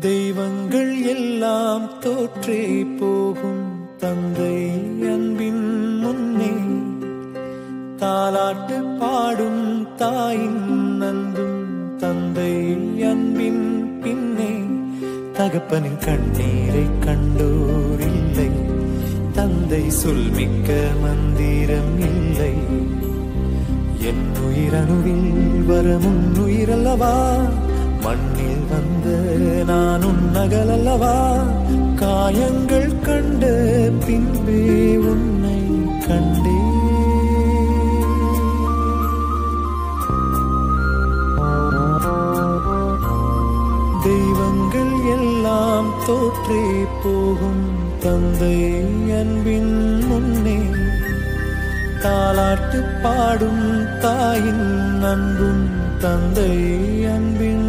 தெய்வங்கள் எல்லாம் தோற்றே போகும் தந்தை அன்பின் முன்னே. தாலாட்டு பாடும் தாயின் அன்பும் தந்தை அன்பின் பின்னே. தகப்பனின் கண்ணீரை கண்டோர் இல்லை. தந்தை சொல்மிக்க மந்திரம் இல்லை. என் உயிரணுவில் வரமுன் உயிரல்லவா மண்ணில் வந்து நான் உன்னகல் அல்லவா காயங்கள் கண்டு பின்பே உன்னை கண்டே தெய்வங்கள் எல்லாம் தோற்றே போகும் தந்தை அன்பின் முன்னே. தாலாட்டு பாடும் தாயின் அன்பும் தந்தை அன்பின்